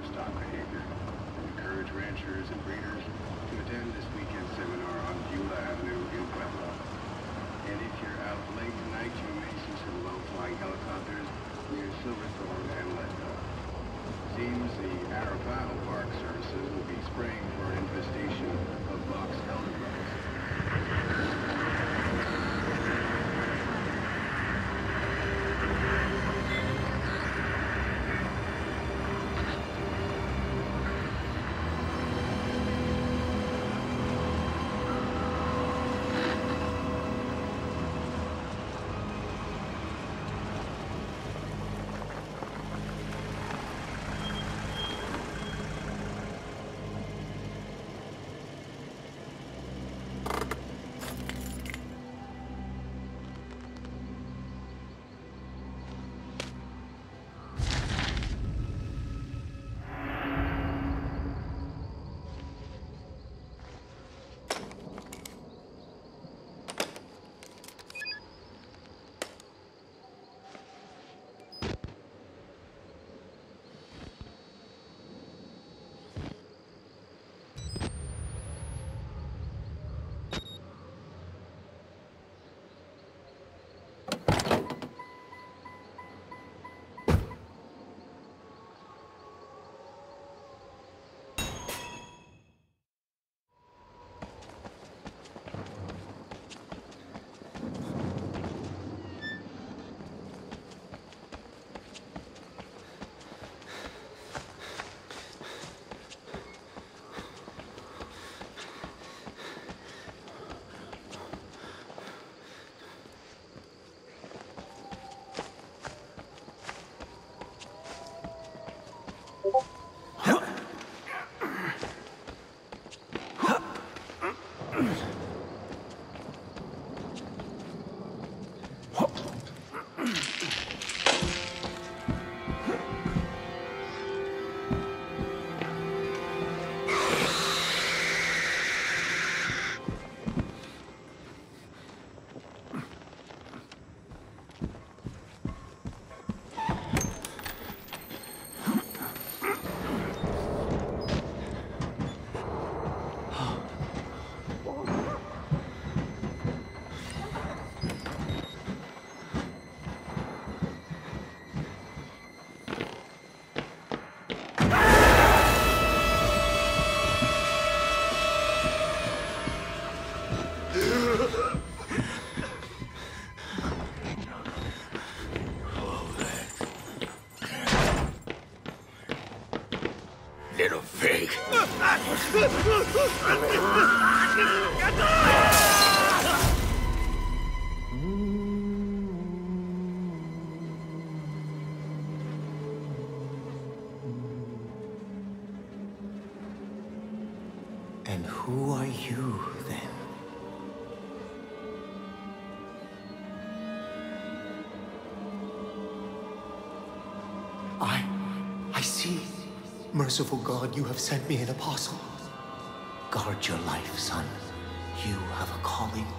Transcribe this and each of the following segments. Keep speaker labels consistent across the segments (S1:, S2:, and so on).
S1: livestock behavior and encourage ranchers and breeders to attend this weekend seminar on Beulah Avenue in Pueblo. And if you're out late tonight, you may see some low-flying helicopters near Silverthorne and Leadville. Seems the Arapaho Park Services will be spraying for an infestation of box elderbugs.
S2: Merciful God, you have sent me an apostle. Guard your life, son. You have a calling.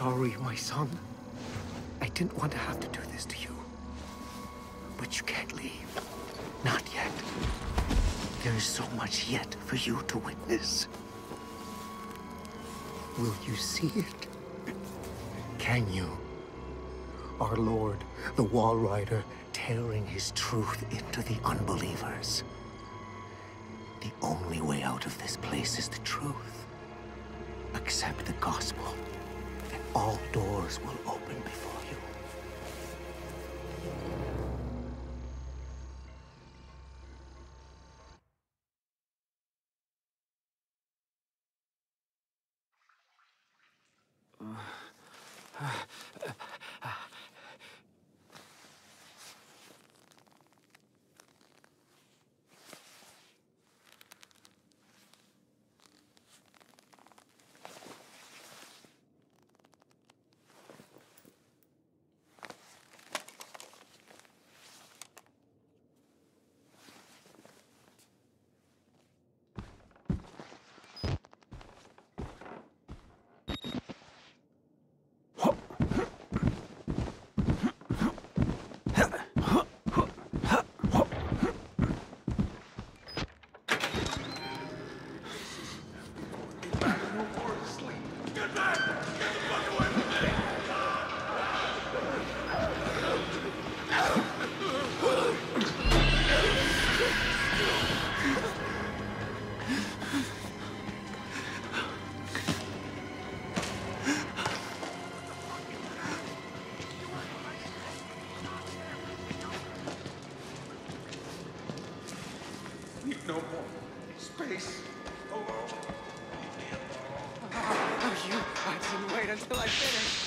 S2: Sorry, my son. I didn't want to have to do this to you. But you can't leave. Not yet. There is so much yet for you to witness. Will you see it? Can you? Our Lord, the Walrider, tearing his truth into the unbelievers. The only way out of this place is the truth. Accept the gospel, all doors will open before you.
S3: Space. Alone. Leave me alone.
S4: Oh, you! I didn't wait until I finished.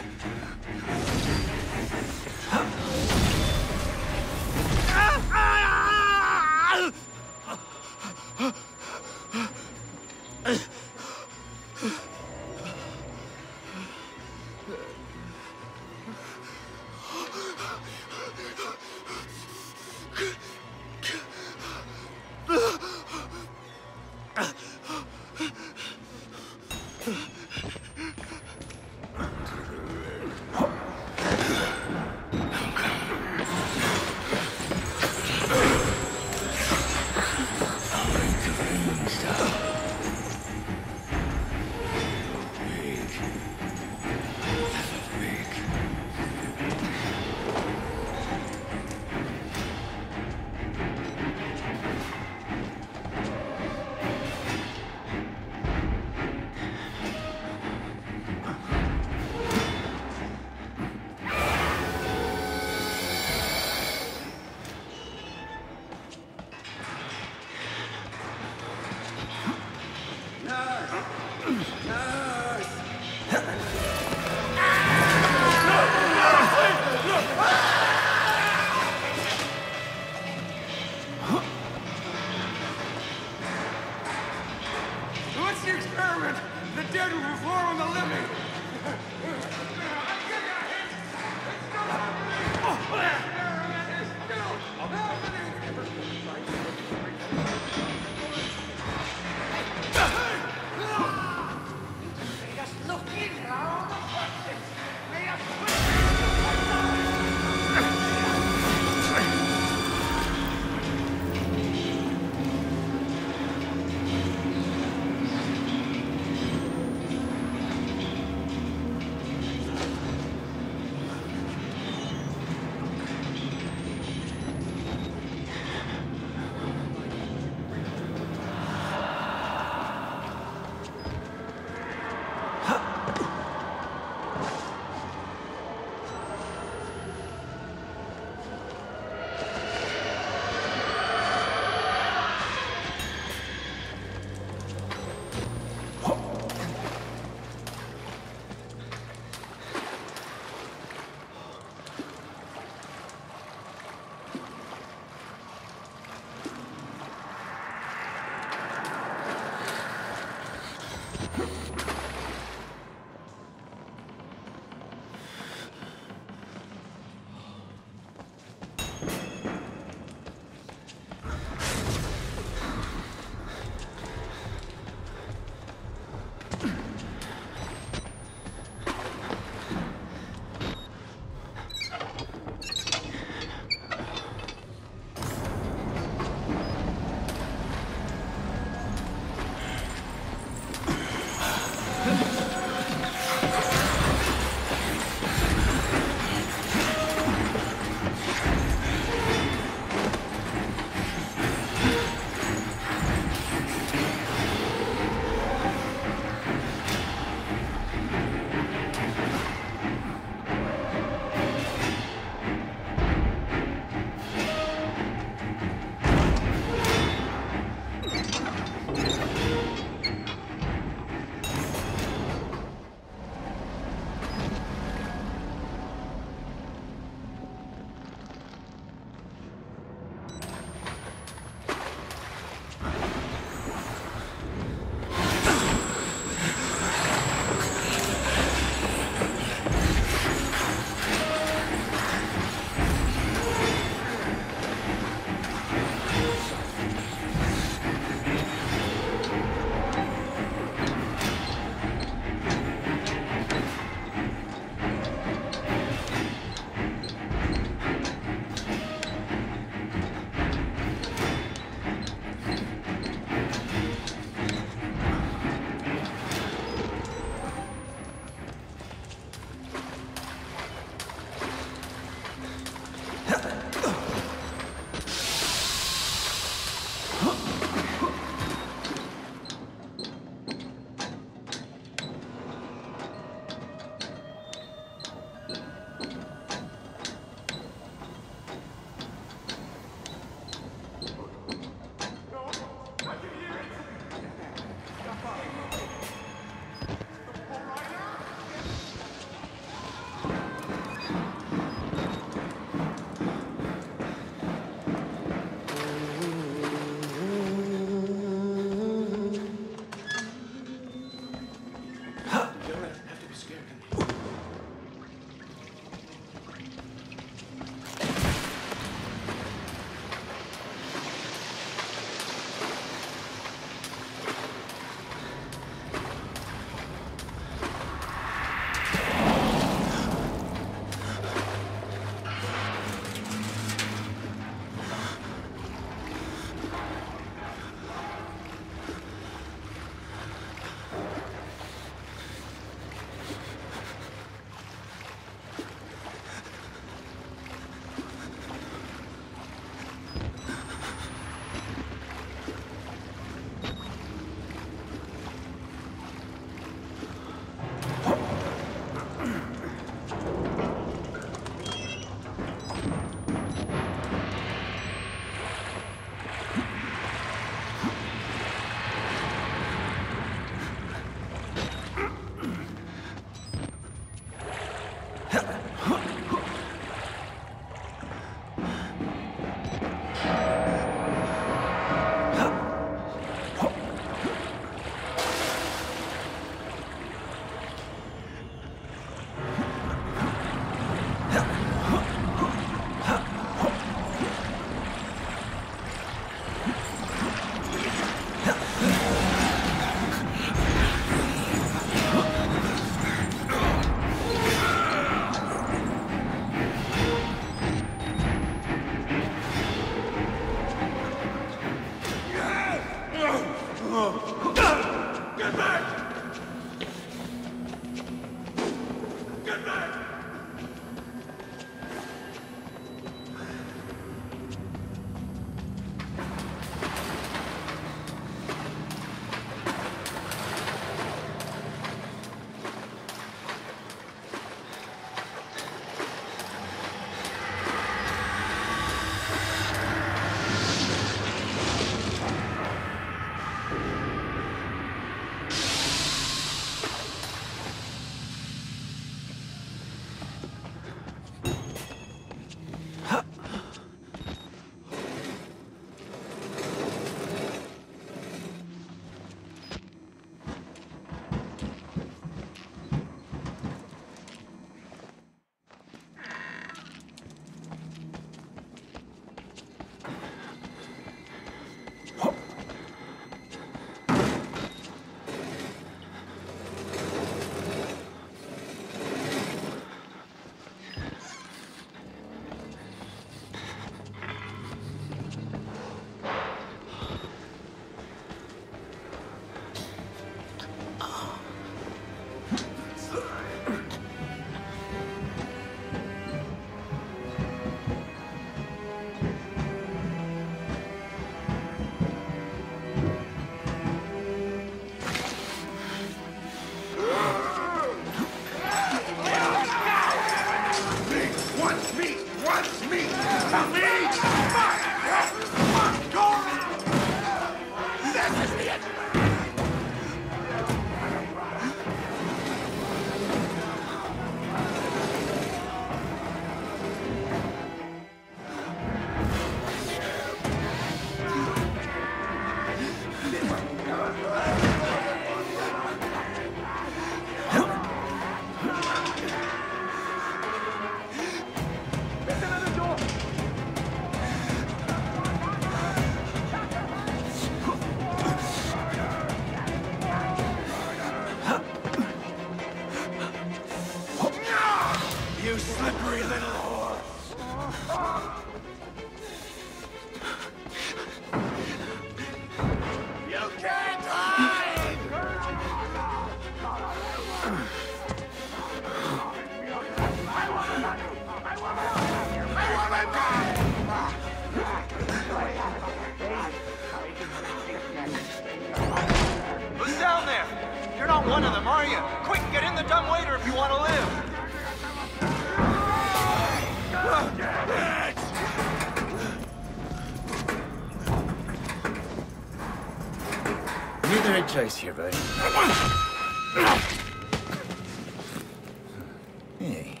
S5: Hey,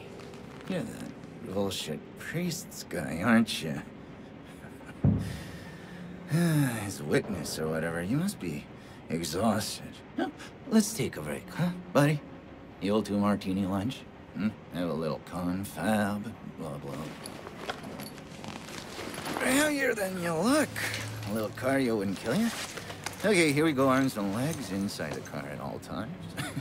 S5: you're the bullshit priests guy, aren't you? His witness or whatever. You must be exhausted. Let's take a break, huh, buddy? The old two martini lunch? Hmm? Have a little confab, blah blah. Heavier than you look. A little cardio wouldn't kill you. Okay, here we go, arms and legs inside the car at all times.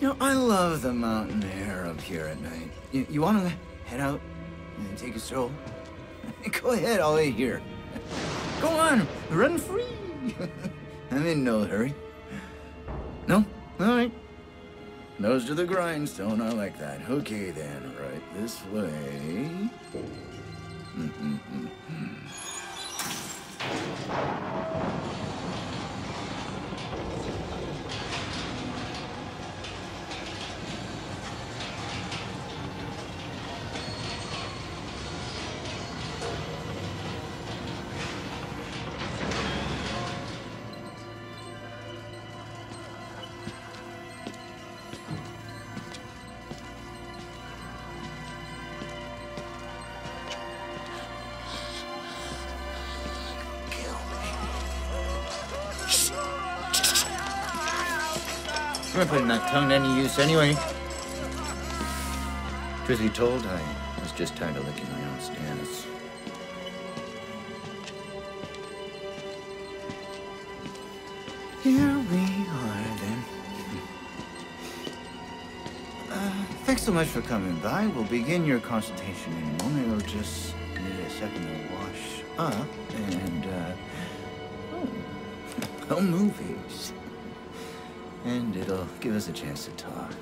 S5: You know, I love the mountain air up here at night. You, you want to head out and take a stroll? Go ahead, I'll wait here. Go on, run free. I'm in no hurry. No? All right. Nose to the grindstone, I like that. Okay then, right this way. Not putting that tongue to any use anyway. Truth be told, I was just tired of licking my own stance. Here we are then. Uh, thanks so much for coming by. We'll begin your consultation in a moment. We'll just need a second to wash up and, uh, oh, oh movies. And it'll give us a chance to talk.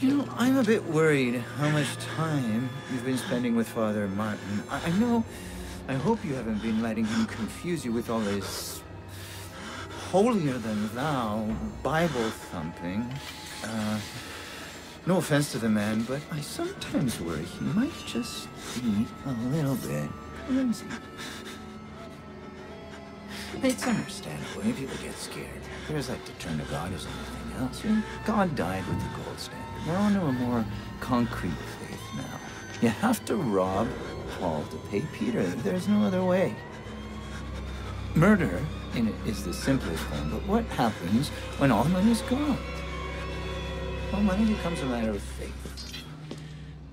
S5: You know, I'm a bit worried how much time you've been spending with Father Martin. I, I know, I hope you haven't been letting him confuse you with all this holier than thou Bible thumping. Uh, no offense to the man, but I sometimes worry he might just be a little bit crazy. It's understandable when people get scared. There's like to turn to God as anything else. And God died with the gold standard. We're on to a more concrete faith now. You have to rob Paul to pay Peter. There's no other way. Murder in it is the simplest form, but what happens when all money's gone? Well, money becomes a matter of faith.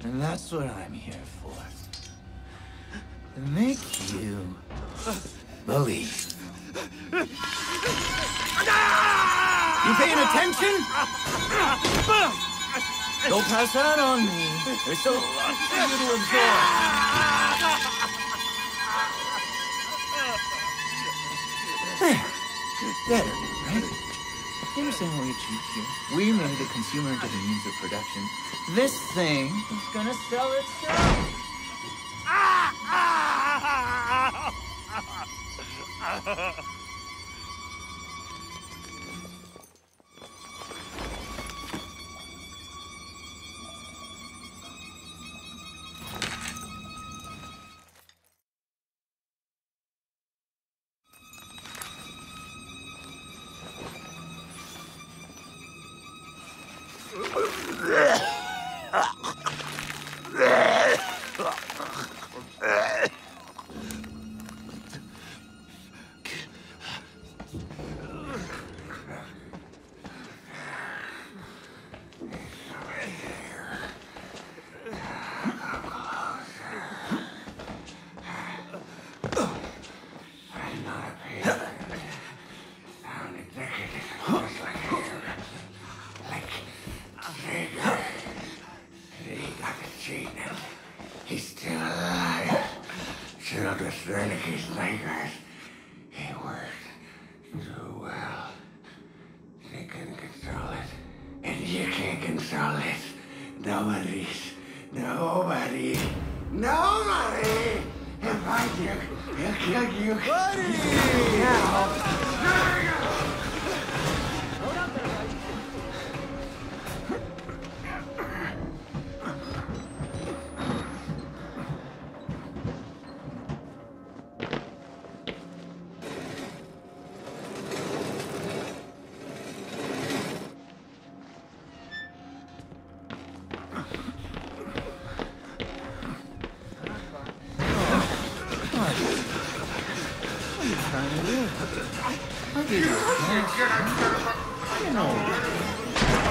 S5: And that's what I'm here for. To make you believe. You paying attention? Don't pass out on me. There's so a lot for you to absorb. There. Better, right? You understand what we achieved here? we made the consumer into the means of production. This thing is gonna sell itself.
S3: Ah!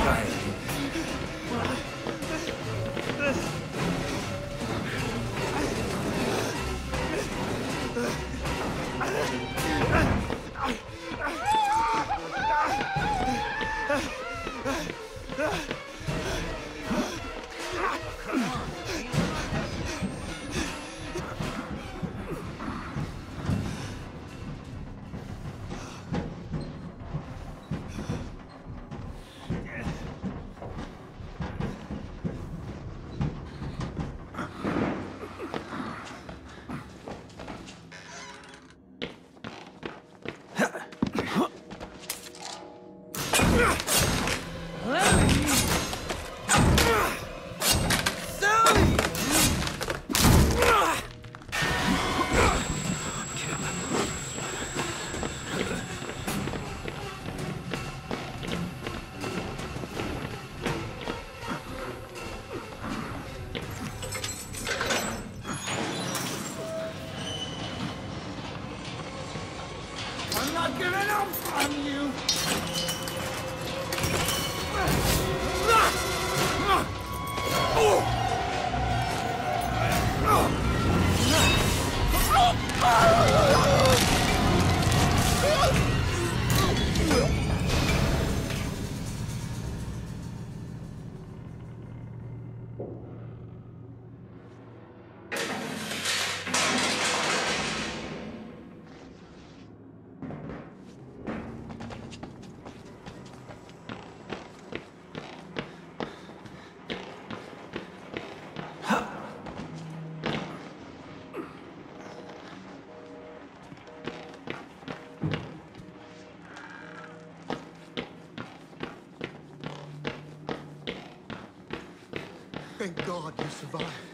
S3: Okay.
S2: Thank God you survived.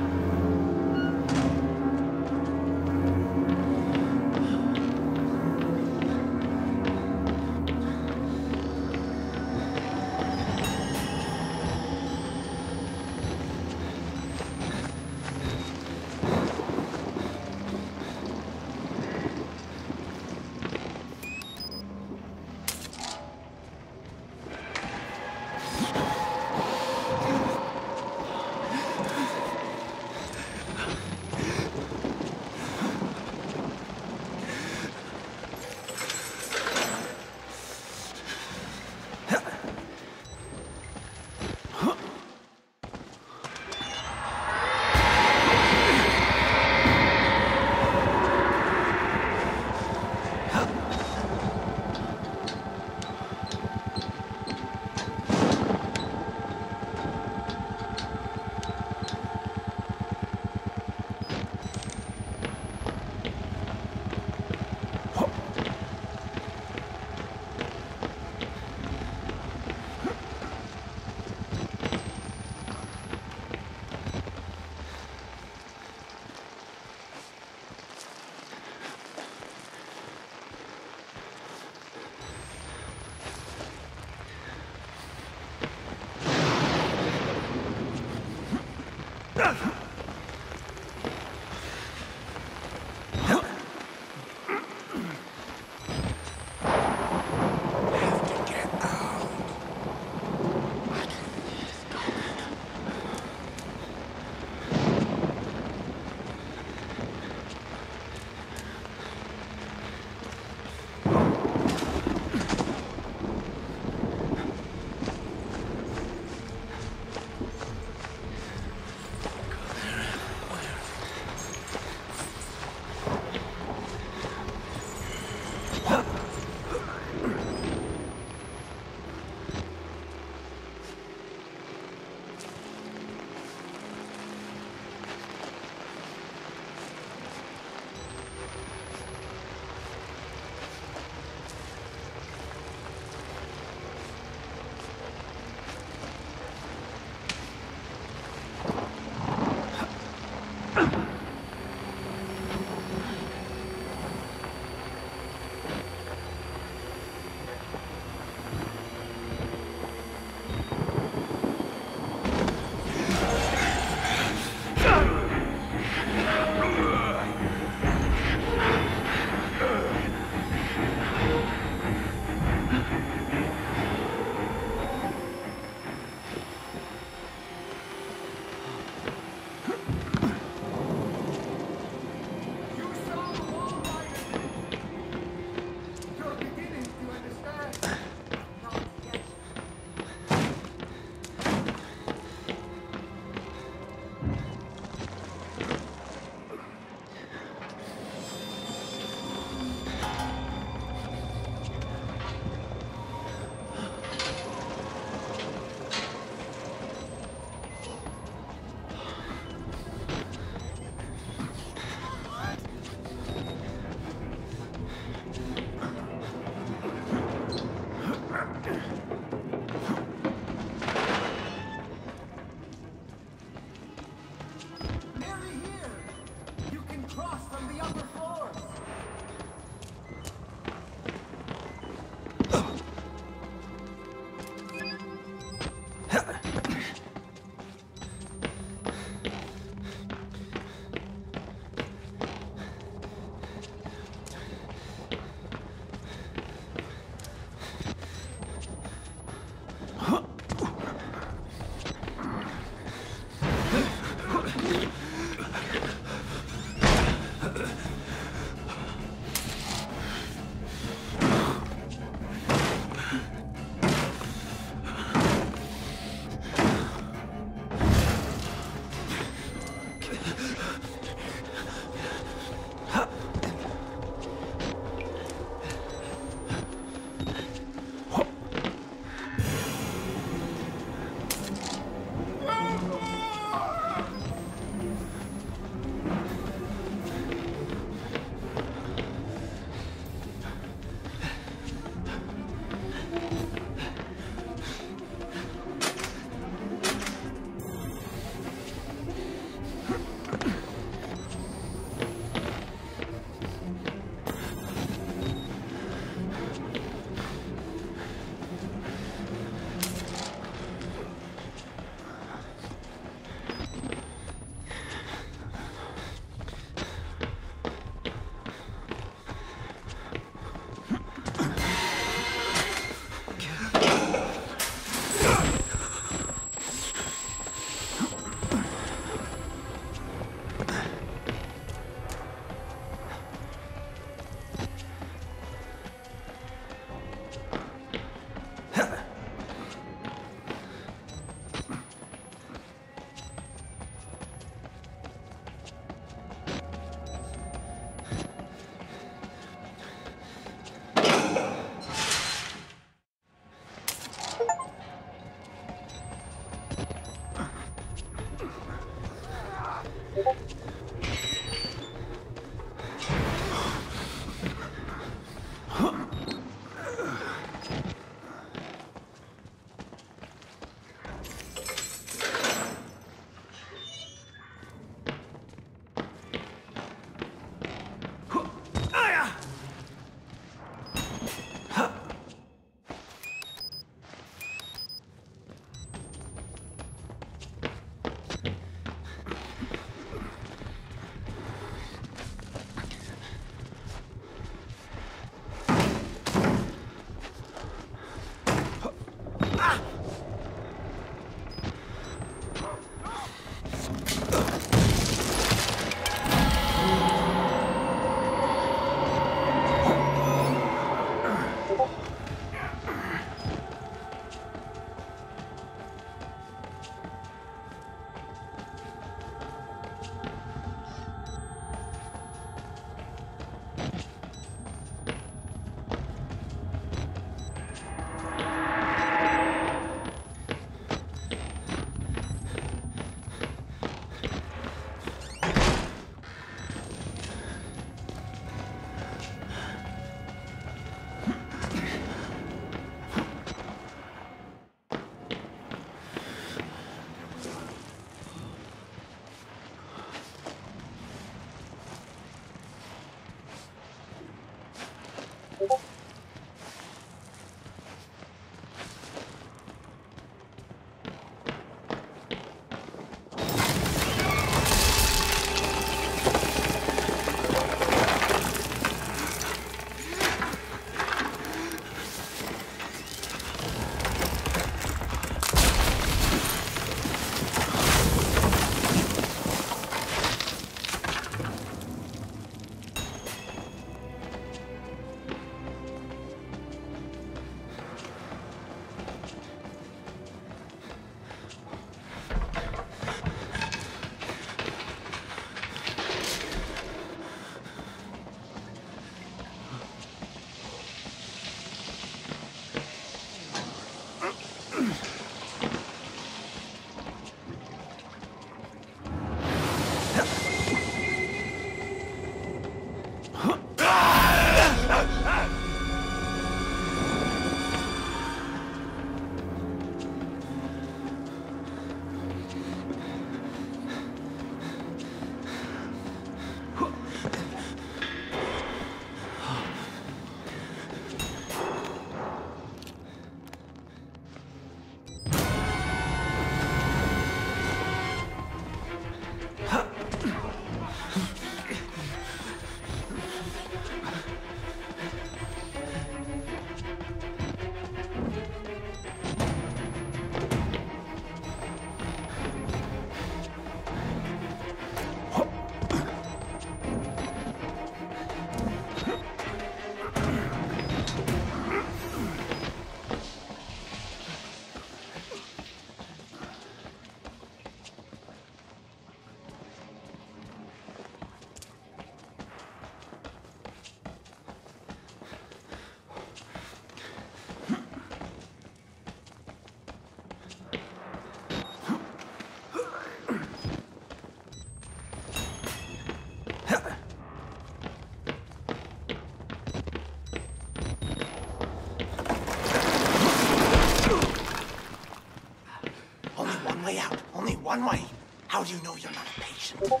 S2: How do you know you're not a patient?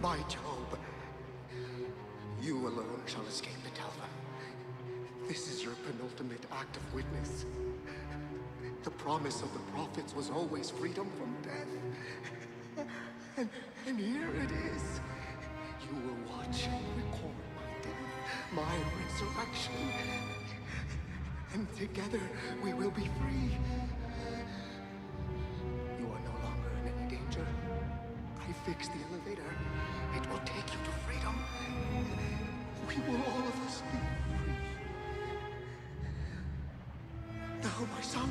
S6: My
S2: Job, you alone shall escape the Delva. This is your penultimate act of witness. The promise of the prophets was always freedom from death. And, and here it is. You will watch and record my death, my resurrection. And together we will be free. I fixed the elevator. It will take you to freedom. We will all of us be free. Now, my son.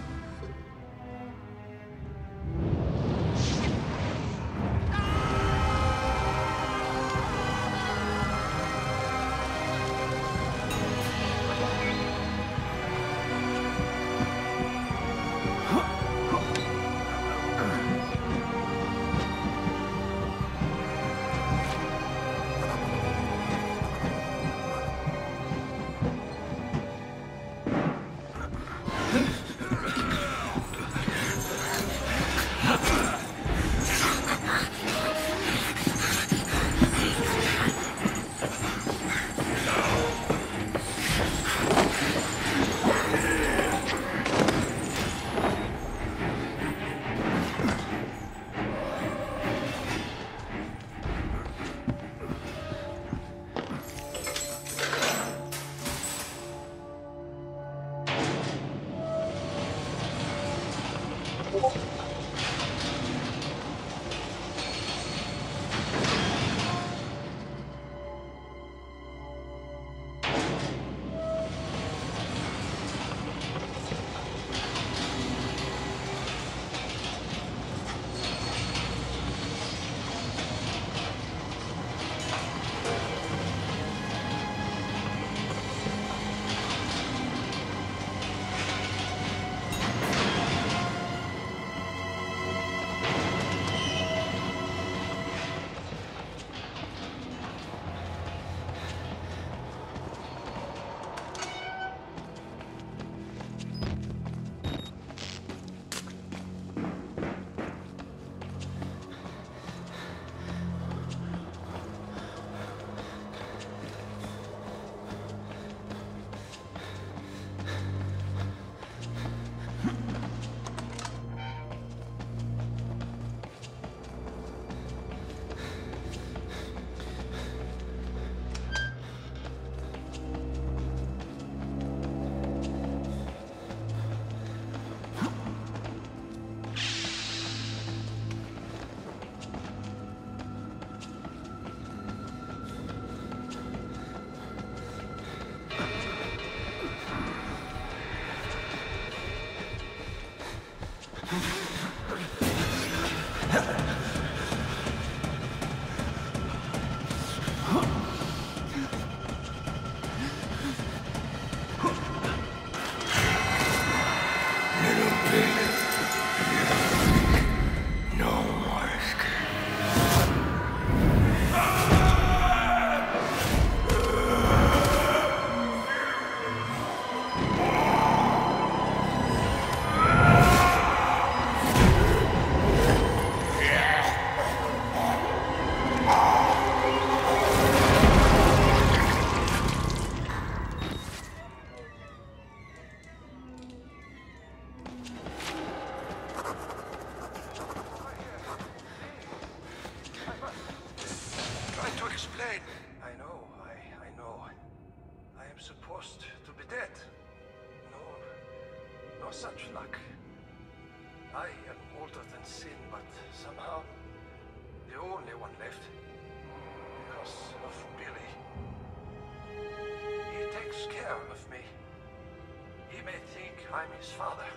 S6: I'm his father.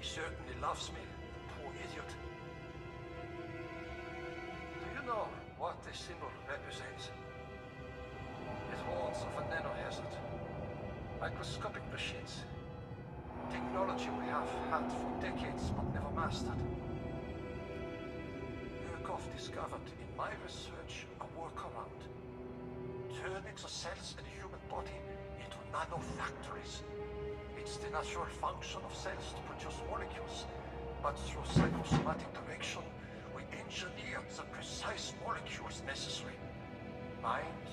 S6: He certainly loves me, the poor idiot. Do you know what this symbol represents? It warns of a nanohazard. Microscopic machines. Technology we have had for decades but never mastered. Murkoff discovered in my research a workaround. Turning the cells in the human body into nanofactories. It's the natural function of cells to produce molecules, but through psychosomatic direction, we engineered the precise molecules necessary. Mind